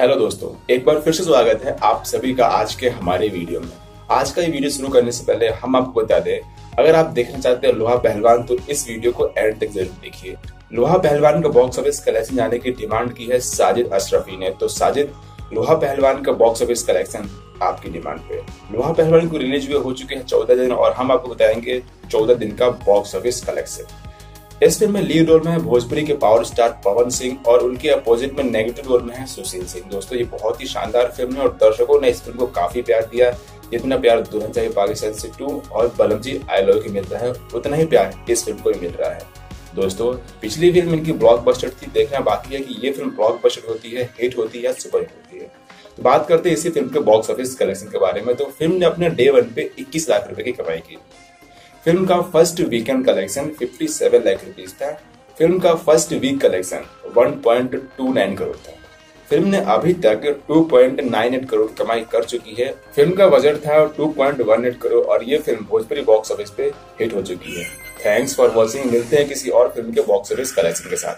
Hello दोस्तों, एक बार फिर से स्वागत है आप सभी का आज के हमारे वीडियो में। आज का ये वीडियो शुरू करने से पहले हम आपको बता दें, अगर आप देखना चाहते हैं लोहा पहलवान तो इस वीडियो को एंड तक ज़रूर देखिए। लोहा पहलवान का बॉक्स ऑफ़िस कलेक्शन जाने की डिमांड की है साजिद अशरफी ने। तो साजिद, लोहा पहलवान का बॉक्स ऑफ़िस कलेक्शन आपकी डिमांड पे लोहा पहलवान को रिलीज़ हुए हो चुके हैं चौदह दिन और हम आपको बताएँगे चौदह दिन का बॉक्स ऑफ़िस कलेक्शन इस फ़िल्म में लीड रोल में है, भोजपुरी के पावर स्टार पवन सिंह और उनके अपोजिट में नेगेटिव रोल में है सुशील सिंह। दोस्तों, ये बहुत ही शानदार फ़िल्म है और दर्शकों ने इस फ़िल्म को काफ़ी प्यार दिया जितना प्यार दुल्हन चाहिए पाकिस्तान से टू और बलम जी आई लव की मिल रहा है। उतना ही प्यार इस फ़िल्म को मिल रहा है। दोस्तों, पिछली फ़िल्म इनकी ब्लॉकबस्टर थी, देखना बाकी है कि ये फ़िल्म ब्लॉकबस्टर होती है हिट होती है सुपर हिट होती है। तो बात करते हैं इसी फ़िल्म के बॉक्स ऑफ़िस कलेक्शन के बारे में। तो फ़िल्म ने अपने डे वन पे 21 लाख रुपए की कमाई की। फ़िल्म का first weekend collection 57 lakh rupees था। फ़िल्म का फ़र्स्ट वीक कलेक्शन 1.29 करोड़ था। फ़िल्म ने अभी तक 2.98 करोड़ कमाई कर चुकी है। फ़िल्म का बजट था 2.18 करोड़ और ये फ़िल्म भोजपुरी बॉक्स ऑफ़िस पे हिट हो चुकी है। थैंक्स फॉर वॉचिंग मिलते हैं किसी और फ़िल्म के बॉक्स ऑफ़िस कलेक्शन के साथ।